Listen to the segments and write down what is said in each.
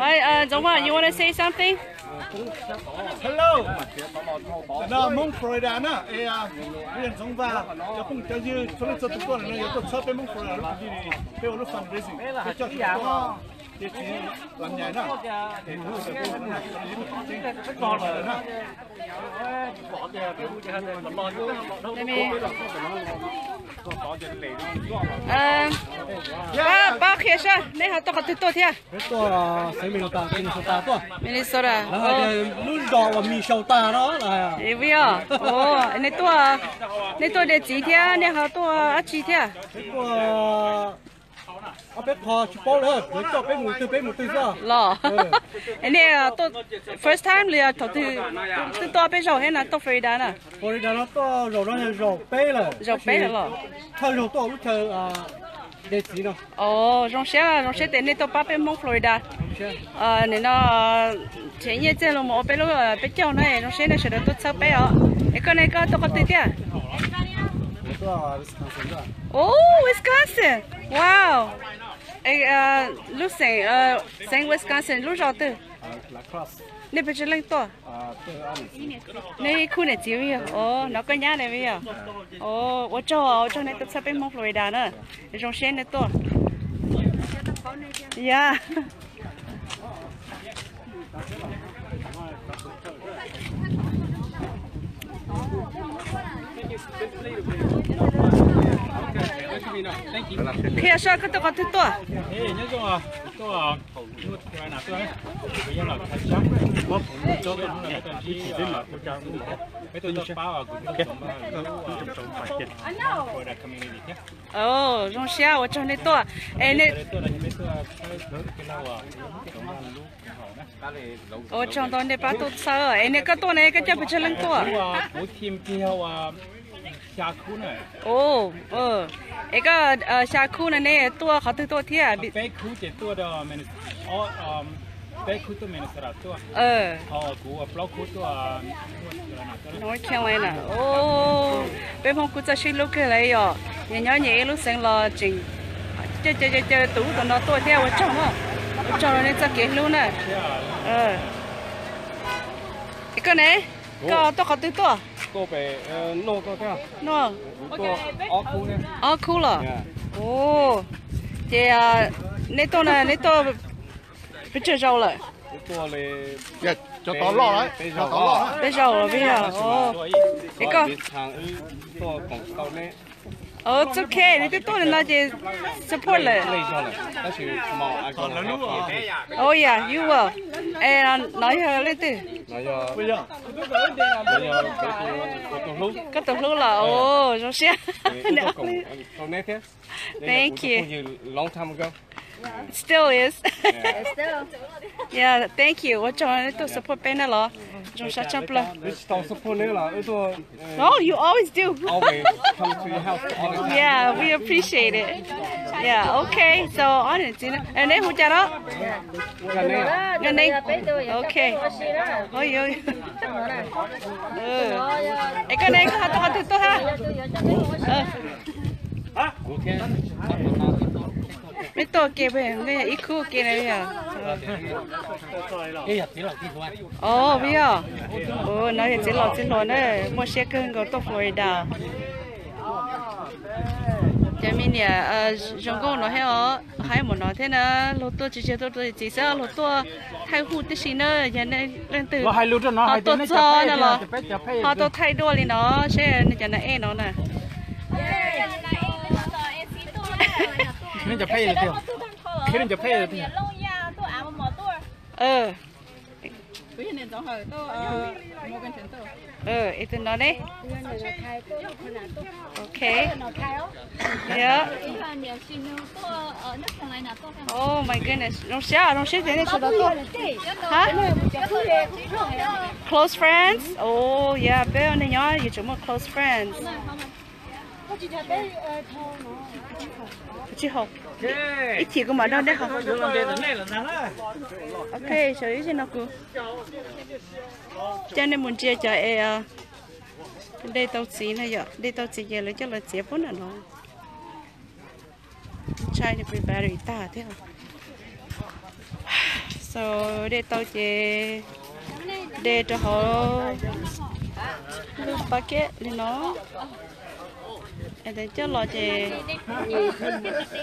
Hi, uh, Zongwa, you want to say something? Hello. Na mong Florida na eh à riêng chúng ta cho cũng cho như chúng ta cho tụi con này có sắp bên mong Florida nó đi đi theo nó fundraising để cho chúng ta để làm ba ba khía sao? Này họ tao có tự tốt thế? tôi sẽ mình ta mình sẽ ta tôi Minnesota. à Oh. lúc đó mà mình sầu ta đó là Đi với à? Oh, này tôi này tôi để chỉ thế, này họ tôi à chỉ thế. cái à bé thò chụp bao lên để cho bé mù từ bé mù từ ra lò. Anh này ờ, tôi first time lia thò từ từ to bé rồi hay là to phải đá nè phải đá nó to rồi nó là rồi bé là rồi bé là lò. Thò rồi to lúc thờ à để gì nó ồ rong xe ờ, rong xe tên này to ba bé mông Florida. À nên ờ, nó chế như thế là một bé lúc bé cháu này rong xe này sẽ được tốt sáu bé ạ. Cái con này có to có tiền Oh, Wisconsin. Wow. Hey, uh, lúc uh, sáng Wisconsin, lúc rồi từ. Lacrosse. Nè, bây giờ lên to. Nè, khu này chiếu vậy. Ồ, nó có nhà này bây giờ. Ồ, ở chỗ, ở chỗ này tôi sắp bên Florida nữa. Rồng sen này to. Yeah. kia sao cái tôi có thứ to ê nhớ không à to à cái nào to ấy bây giờ là cái sáng bóp cho cái này cái gì cái mà cái trang cái tôi nhớ bao à cái trong trong phải chết của đặc community nhé ồ rong xia ở trong này to ê, này ở trong đó này bao tôi sợ ê này cái to này cái chắc phải chơi lăng to xa ờ. Ấy có xa khu này tua khó thứ tua thiệt à? bị khu chỉ tua đó mình khu tua mình sợ ờ. Ờ khu block khu tua nói theo anh à? Khu cho xin lúc cái này rồi nhớ nhớ nhẹ lúc sáng lo chỉnh chơi chơi chơi chơi tủ tụi nó tua theo ở trong không ở trong nó nên luôn à? nè ờ. Cái này có tôi có tư tua cô bé nô tôi theo nô cô ó cú nè. Ó cú là ồ. Thì à, nãy tôi là nãy tôi biết chơi rau rồi tôi là cho tao lo đấy. Cho tao lo đấy. Rau là bây giờ. Ồ. cái con Oh, it's okay. They don't know they support it. Oh yeah, you will. And nói hơi lên đi. Có tục lúc là oh, rồi xem. Thank you. Long time ago. Yeah. It still is. Yeah. still. yeah, thank you. What you want to support support Lela. Eh, oh, you always do. always come to your house. Yeah, we appreciate it. Yeah, okay. So, on it, you know. And then who did it? Okay. Oh, yo. Eh, kan aku hatu hatu tu ha. Okay. Ok to kia về, ít khu kia này à? gì Ồ, bây giờ. Ồ, nói chỉ lo chỉ lo nữa, mua xe cân có tốt Florida. Giờ mình nè, chúng con nói nó hay một thế nè, lô tô chỉ chỉ tô tô chỉ sợ lô tô thay hụt tí xí nữa, giờ này đang từ. cho nó Họ cho nè lo. Họ tốt thay đua nó, sẽ giờ này nó nè nên chập hay là tiêu khi nên chập hay là tiêu Ờ. Ờ, ít nó đấy. Ok. Yeah. Oh my goodness. Nó sẽ, nó sẽ thế này tốt. Hả? Close friends? Oh yeah, bé này nhỏ, you chúng close friends. Chị học. Ít chỉ có mà đâu đấy học. Ok, sở ý cho nó cứ. Cho nên muốn chia cho à. Đây tao chỉ này giờ, đây tao chỉ giờ lấy cho là chia bốn là nó. Try to be better ta thế không? so để tao chế để cho họ lúc bucket lên nó em thấy cho lo chị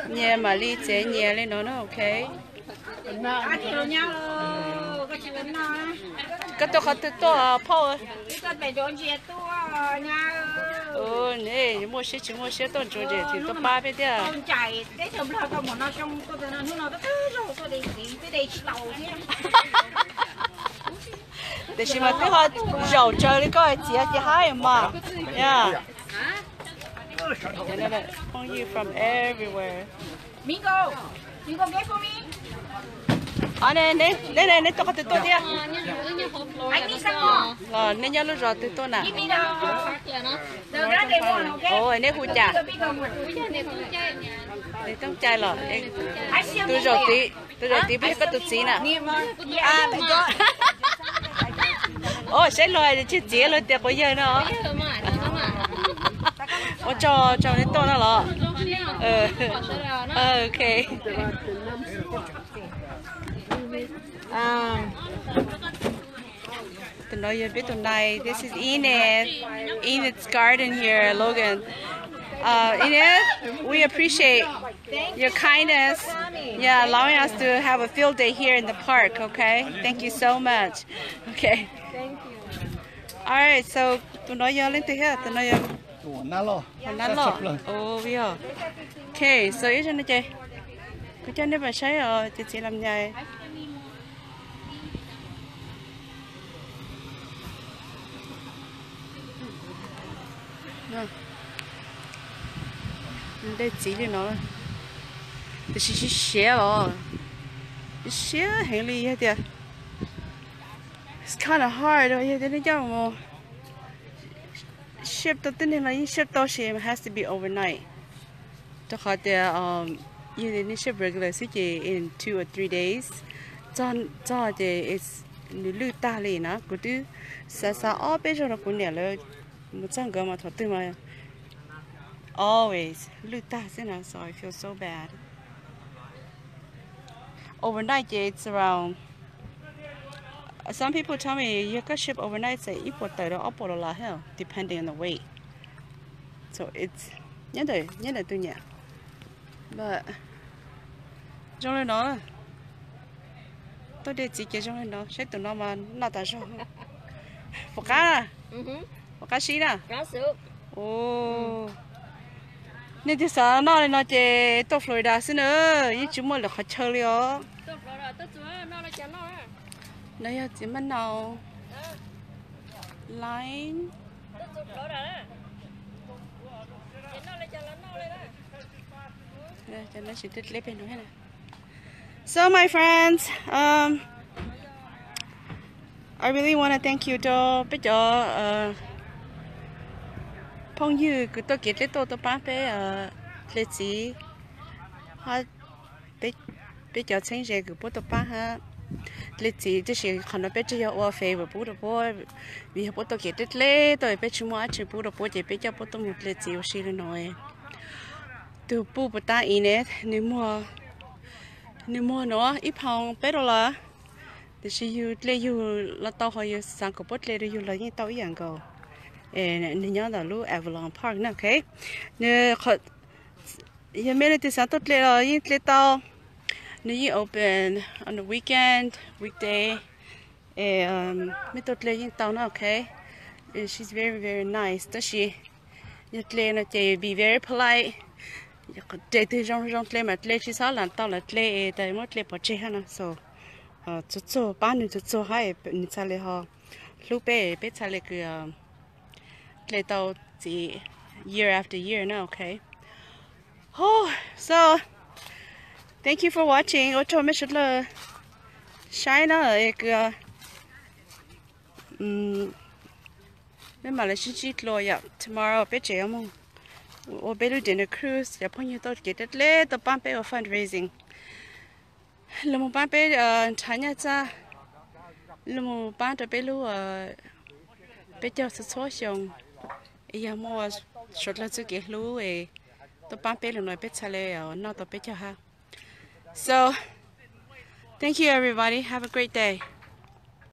nhẹ mà đi chế nhẹ lên nó nó ok. Rồi cái tôi khó tự to phô ừ nè, mua xe chỉ mua xe tôi chỗ gì thì tôi ba bên đấy chạy cái thầm lo con một nó trong tôi nó nó nó cứ rồi tôi đi đi cái đây chỉ đầu thế để xem mà tôi họ giàu chơi đi coi, chị chị hai mà. Yeah then from you from everywhere. Mingo Mingo get for me. À nè nè nè nè nè tôi có tự tôi đi anh đi sang mò là nên nhớ lúc rồi tự tôi nè. Đi mi đâu đâu ra đây mua ok? Ôi nè để tông chai rồi anh xem tôi rồi tí tôi rồi tí biết có tự chí nè. à bây giờ ôi sẽ lời chứ chế lời tiệc bây giờ nữa cho cho đến tôi nó là ờ ờ ok know you a bit tonight. This is Enid. Enid's garden here, Logan. Uh, Enid, we appreciate your kindness. Yeah, allowing us to have a field day here in the park. Okay, thank you so much. Okay. Thank you. All right, so to know you lên you. Ủa, nà lo. Lọ. Oh, we are. Okay, so ý chân nó chơi. Cứ chân nó vào xây rồi, chị chị làm nhảy. đây chỉ đi nó thì chỉ chỉ xé rồi xé hết tiệt it's kind of hard nên cho mà ship to tin là ship to ship has to be overnight to họ the um you need ship regular sẽ chỉ in two or three days cho cho thì is nữ lưu ta liền nó cứ thứ sa sa ở bên trong nó cũng nhẹ rồi một trăm cái mà thọ tư mà always luta sina so I feel so bad overnight it's around some people tell me you can ship overnight say tới đó up la hell depending on the weight. So it's nhớ nhớ đời tôi nhẹ but trong lên đó tôi đi chỉ cái trong lên đó sẽ tụi nó mà nó tại sao phụ cá à phụ cá xí à cá sấu ồ nên thì sao nó lên nó chơi tốt Florida xin nữa ý chúng mình là khó chơi liền nó giờ chỉ mình nào line Đây, cho nó chỉ thích lấy chỉ đó nào này. So my friends, um, I really want to thank you cho bây giờ uh, phong như cứ tôi kết lấy tôi tôi bán bé ở lệ gì ha bây bây giờ sinh giờ cứ bố tôi bán ha lệ chỉ chỉ chỉ khăn nó bé chỉ có ở phê và bố tôi bố vì bố tôi tết lấy tôi bé chúng mua chỉ bố tôi bố chỉ bé cho bố tôi một lệ chỉ ở xí lên nói từ bố bố ta in ấy nếu mua nếu mua nó ít phòng bé đó là thì chỉ yêu lấy yêu là tao hỏi yêu sang cái bố rồi yêu là như tao yên ăn cầu nên nhớ là lúc Avalon Park nè, ok? nên họ giờ mình thì sáng tốt lệ rồi, những lệ tao nếu open on the weekend, weekday, um, mấy tốt lệ những tao nè, ok? And she's very very nice, đó she những lệ nó chỉ be very polite. Để từ trong trong lệ mà lệ chỉ sao làm tao là lệ, tại mất lệ bỏ chơi hả so ờ chút chút bán được chút chút hay mình trả lại họ lúc bé bé trả lại cái lấy tàu chỉ year after year now, okay? Oh, so thank you for watching. Ô cho mấy chút là shine nó ở cái um mấy mà là chỉ chỉ lo ya tomorrow bé trẻ mong ô bé lu dinner cruise. Ya phong như tôi get it le tôi bán bé ở fundraising. Là một bán bé ờ thay nhà cha. Là một bán cho bé lu ờ bé cho sự số xong iya mo short la ke lu e bán pa pe nói no pe chale o nó to pe cha ha. So Thank you everybody. Have a great day.